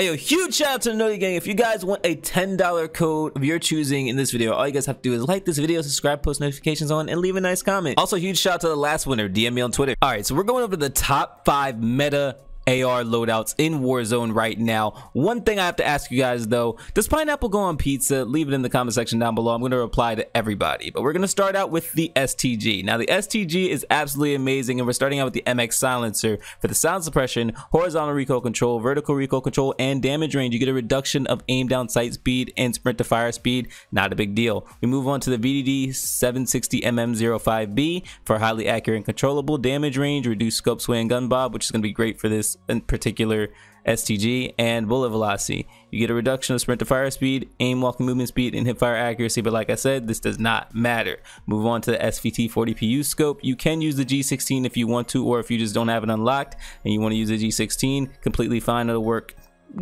Hey, yo, huge shout out to the Naughty Gang. If you guys want a $10 code of your choosing in this video, all you guys have to do is like this video, subscribe, post notifications on, and leave a nice comment. Also, huge shout out to the last winner, DM me on Twitter. All right, so we're going over the top five meta AR loadouts in Warzone right now. One thing I have to ask you guys though, does pineapple go on pizza? Leave it in the comment section down below. I'm going to reply to everybody, but we're going to start out with the STG. Now the STG is absolutely amazing and we're starting out with the MX silencer for the sound suppression, horizontal recoil control, vertical recoil control, and damage range. You get a reduction of aim down sight speed and sprint to fire speed. Not a big deal. We move on to the VDD 760mm05B for highly accurate and controllable damage range, reduced scope sway and gun bob, which is going to be great for this in particular STG and bullet velocity. You get a reduction of sprint to fire speed, aim walking movement speed, and hip fire accuracy, but like I said, this does not matter. Move on to the SVT 40PU scope. You can use the G16 if you want to, or if you just don't have it unlocked and you want to use the G16, completely fine, it'll work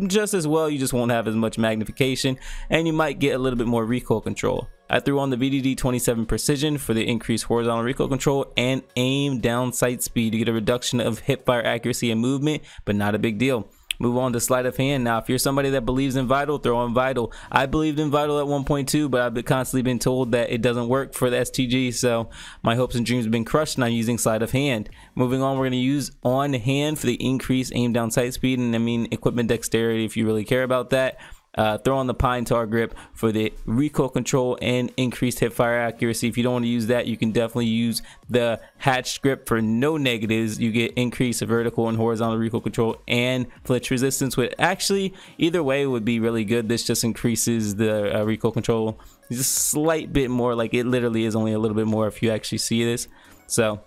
just as well. You just won't have as much magnification and you might get a little bit more recoil control. I threw on the VDD 27 Precision for the increased horizontal recoil control and aim down sight speed to get a reduction of hip fire accuracy and movement, but not a big deal move on to sleight of hand. Now, if you're somebody that believes in Vital, throw on Vital. I believed in Vital at 1.2, but I've been constantly been told that it doesn't work for the STG, so my hopes and dreams have been crushed and I'm using sleight of hand. Moving on, we're going to use on hand for the increased aim down sight speed, and I mean equipment dexterity if you really care about that. Uh, throw on the pine tar grip for the recoil control and increased hip fire accuracy. If you don't want to use that, you can definitely use the hatch grip for no negatives. You get increased vertical and horizontal recoil control and flinch resistance, which actually either way would be really good. This just increases the uh, recoil control just a slight bit more. Like it literally is only a little bit more if you actually see this. So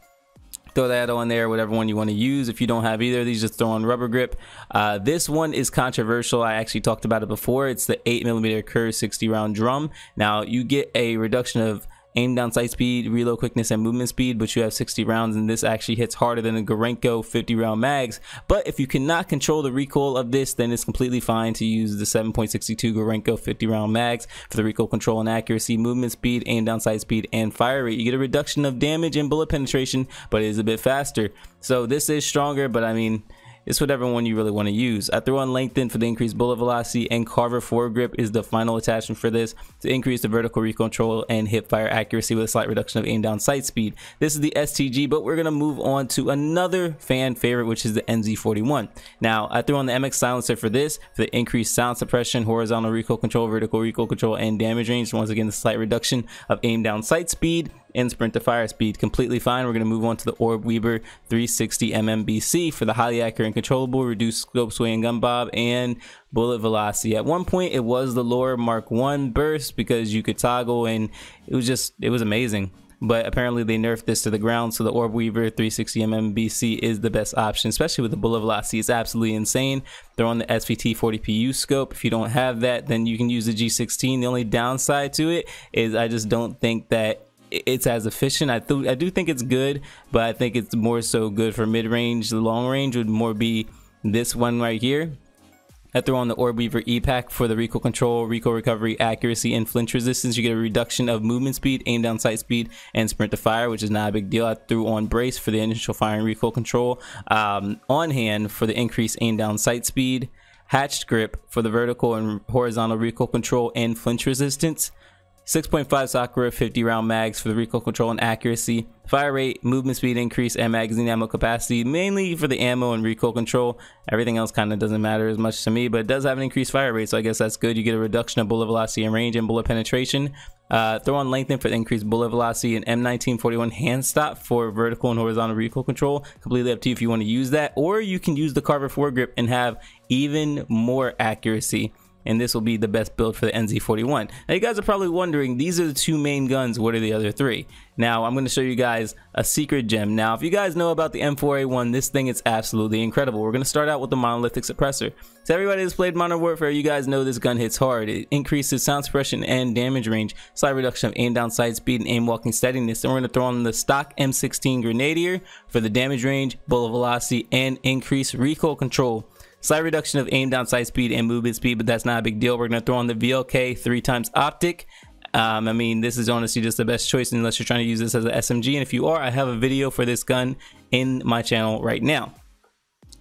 throw that on there whatever one you want to use. If you don't have either of these just throw on rubber grip. Uh, this one is controversial. I actually talked about it before. It's the 8 millimeter Kurz 60 round drum. Now you get a reduction of aim down sight speed, reload quickness, and movement speed, but you have 60 rounds, and this actually hits harder than the Gorenko 50 round mags. But if you cannot control the recoil of this, then it's completely fine to use the 7.62 Gorenko 50 round mags for the recoil control and accuracy, movement speed, aim down sight speed, and fire rate. You get a reduction of damage and bullet penetration, but it is a bit faster. So this is stronger, but I mean, it's whatever one you really want to use. I threw on lengthen for the increased bullet velocity and Carver foregrip is the final attachment for this to increase the vertical recoil control and hip fire accuracy with a slight reduction of aim down sight speed. This is the STG, but we're going to move on to another fan favorite, which is the NZ41. Now, I threw on the MX silencer for this for the increased sound suppression, horizontal recoil control, vertical recoil control, and damage range. Once again, the slight reduction of aim down sight speed and sprint to fire speed completely fine. We're going to move on to the Orb Weaver 360 MMBC for the highly accurate and controllable, reduced scope sway and gun bob, and bullet velocity. At one point, it was the lower Mark 1 burst because you could toggle and it was just, it was amazing. But apparently they nerfed this to the ground, so the Orb Weaver 360 MMBC is the best option, especially with the bullet velocity. It's absolutely insane. They're on the SVT 40PU scope. If you don't have that, then you can use the G16. The only downside to it is I just don't think that it's as efficient. I th- I do think it's good, but I think it's more so good for mid range. The long range would more be this one right here. I throw on the Orb Weaver E-Pack for the recoil control, recoil recovery, accuracy, and flinch resistance. You get a reduction of movement speed, aim down sight speed, and sprint to fire, which is not a big deal. I threw on Brace for the initial fire and recoil control, um, on hand for the increased aim down sight speed, hatched grip for the vertical and horizontal recoil control and flinch resistance, 6.5 Sakura 50 round mags for the recoil control and accuracy, fire rate, movement speed increase, and magazine ammo capacity, mainly for the ammo and recoil control. Everything else kind of doesn't matter as much to me, but it does have an increased fire rate, so I guess that's good. You get a reduction of bullet velocity and range and bullet penetration. Uh, throw on lengthen for the increased bullet velocity and M1941 hand stop for vertical and horizontal recoil control. Completely up to you if you want to use that, or you can use the Carver foregrip and have even more accuracy and this will be the best build for the NZ41. Now you guys are probably wondering, these are the two main guns, what are the other three? Now I'm going to show you guys a secret gem. Now if you guys know about the M4A1, this thing is absolutely incredible. We're going to start out with the monolithic suppressor. So everybody that's played Modern Warfare, you guys know this gun hits hard. It increases sound suppression and damage range, slight reduction of aim down sight speed and aim walking steadiness. And we're going to throw on the stock M16 Grenadier for the damage range, bullet velocity, and increased recoil control. Slight reduction of aim down sight speed and movement speed, but that's not a big deal. We're going to throw on the VLK three times optic. Um, I mean, this is honestly just the best choice unless you're trying to use this as an SMG. And if you are, I have a video for this gun in my channel right now.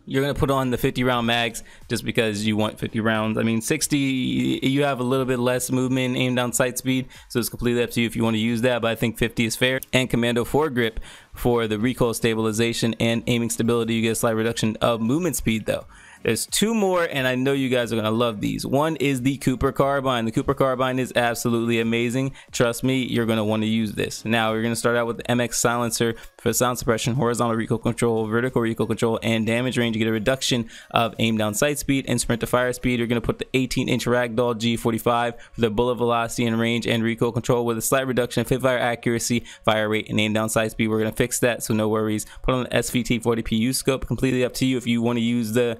you're going to put on the 50 round mags just because you want 50 rounds. I mean, 60, you have a little bit less movement, aim down sight speed, so it's completely up to you if you want to use that, but I think 50 is fair. And Commando foregrip for the recoil stabilization and aiming stability, you get a slight reduction of movement speed though. There's two more, and I know you guys are to love these. One is the Cooper Carbine. The Cooper Carbine is absolutely amazing. Trust me, you're to want to use this. Now, we're to start out with the MX Silencer for sound suppression, horizontal recoil control, vertical recoil control, and damage range. You get a reduction of aim down sight speed and sprint to fire speed. You're going to put the 18 inch Ragdoll G45 for the bullet velocity and range and recoil control with a slight reduction of hip fire accuracy, fire rate, and aim down sight speed. We're going to fix that, so no worries. Put on the SVT 40p U scope, completely up to you if you want to use the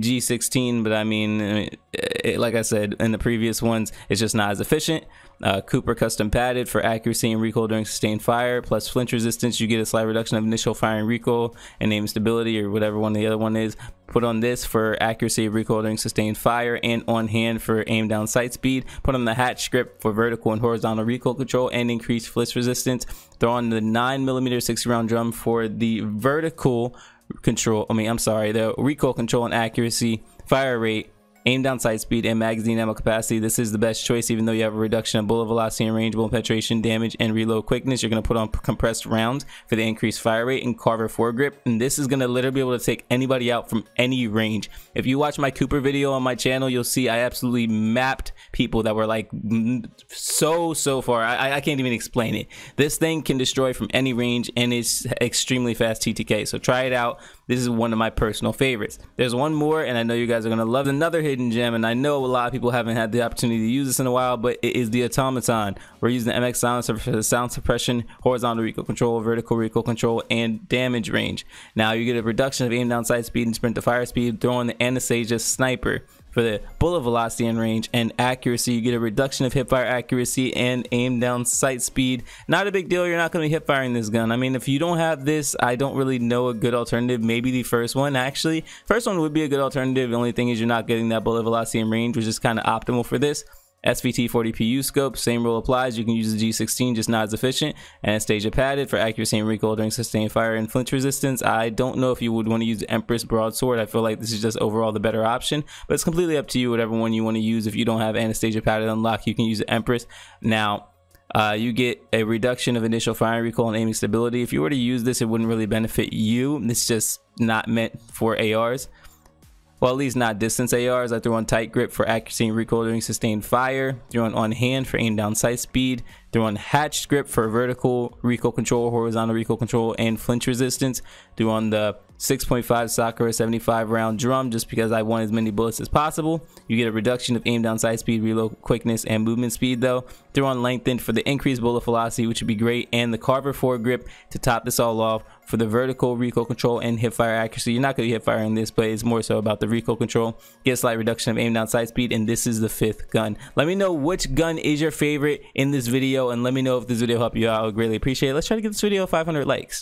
G16, but I mean, it, like I said in the previous ones, it's just not as efficient. Uh, Cooper custom padded for accuracy and recoil during sustained fire, plus flinch resistance. You get a slight reduction of initial firing recoil and aim stability, or whatever one the other one is. Put on this for accuracy of recoil during sustained fire, and on hand for aim down sight speed. Put on the hatch grip for vertical and horizontal recoil control and increased flinch resistance. Throw on the 9mm 60 round drum for the vertical control. I mean, I'm sorry, the recoil control and accuracy, fire rate, aim down sight speed, and magazine ammo capacity. This is the best choice, even though you have a reduction of bullet velocity and range, bullet penetration, damage, and reload quickness. You're going to put on compressed rounds for the increased fire rate and Carver foregrip. And this is going to literally be able to take anybody out from any range. If you watch my Cooper video on my channel, you'll see I absolutely mapped people that were like so, so far. I, I can't even explain it. This thing can destroy from any range and it's extremely fast TTK. So try it out. This is one of my personal favorites. There's one more, and I know you guys are going to love another hidden gem, and I know a lot of people haven't had the opportunity to use this in a while, but it is the Automaton. We're using the MX Silencer for the sound suppression, horizontal recoil control, vertical recoil control, and damage range. Now you get a reduction of aim down sight speed and sprint to fire speed, throwing the Anastasia Sniper for the bullet velocity and range and accuracy. You get a reduction of hip fire accuracy and aim down sight speed. Not a big deal. You're not going to be hip firing this gun. I mean, if you don't have this, I don't really know a good alternative. Maybe the first one, actually. First one would be a good alternative. The only thing is you're not getting that bullet velocity and range, which is kind of optimal for this. SVT 40PU scope, same rule applies. You can use the G16, just not as efficient. Anastasia padded for accuracy and recoil during sustained fire and flinch resistance. I don't know if you would want to use the Empress broadsword. I feel like this is just overall the better option, but it's completely up to you, whatever one you want to use. If you don't have Anastasia padded unlocked, you can use the Empress. Now, uh, you get a reduction of initial firing recoil and aiming stability. If you were to use this, it wouldn't really benefit you. It's just not meant for ARs well, at least not distance ARs. I threw on tight grip for accuracy and recoil during sustained fire. Threw on on hand for aim down sight speed. Threw on hatch grip for vertical recoil control, horizontal recoil control, and flinch resistance. Threw on the 6.5 Sakura 75 round drum just because I want as many bullets as possible. You get a reduction of aim down sight speed, reload quickness, and movement speed though. Throw on lengthened for the increased bullet velocity, which would be great, and the Carver foregrip to top this all off for the vertical recoil control and hip fire accuracy. You're not going to hip in this, but it's more so about the recoil control. Get a slight reduction of aim down sight speed, and this is the fifth gun. Let me know which gun is your favorite in this video, and let me know if this video helped you out. I would greatly appreciate it. Let's try to get this video 500 likes.